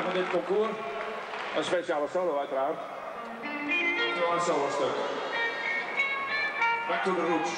van dit concours. Een speciale solo uiteraard. Een solo stuk. Back to the roots.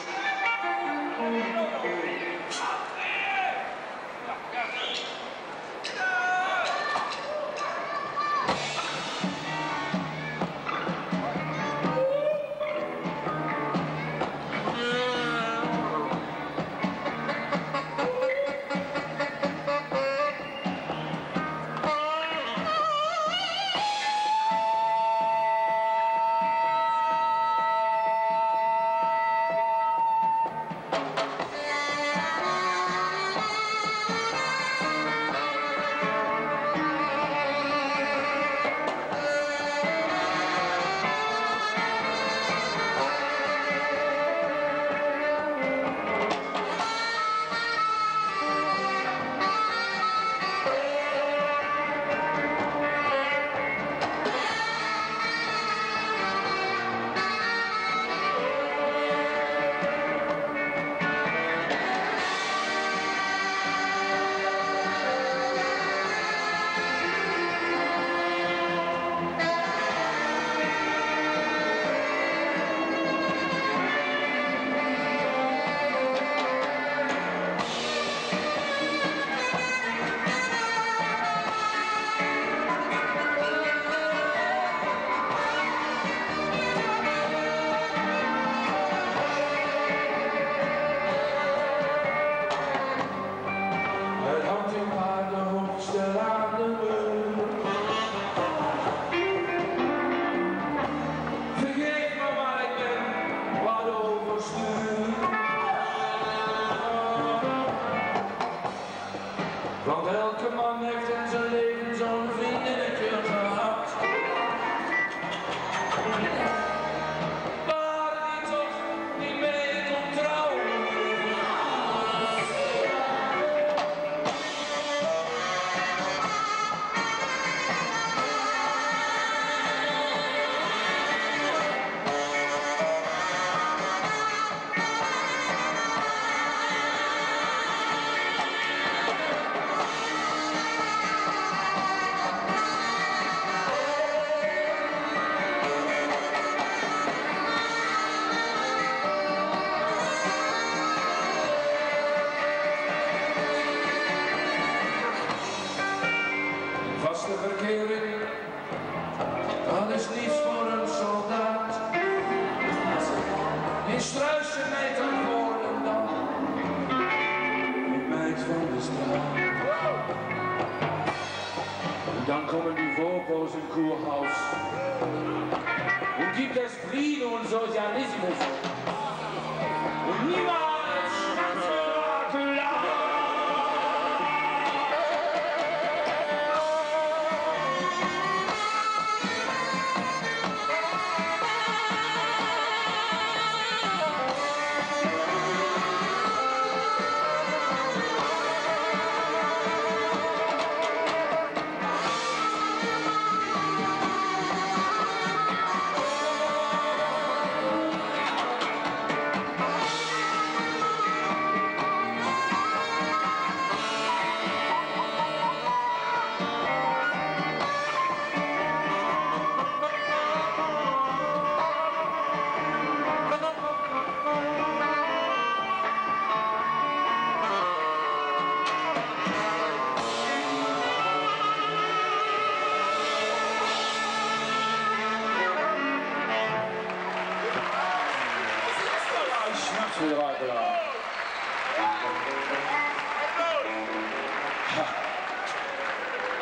Struisen mee kan worden dan. Die meid van de straat. En dan komen die Vopos in Kurhaus. Und gibt es Frieden und Sozialismus. Und niemals sweetheart they are.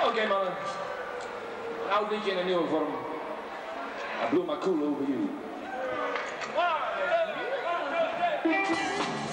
okay, man. I'll be getting a new one for them. I blew my cool over you. One, two, three,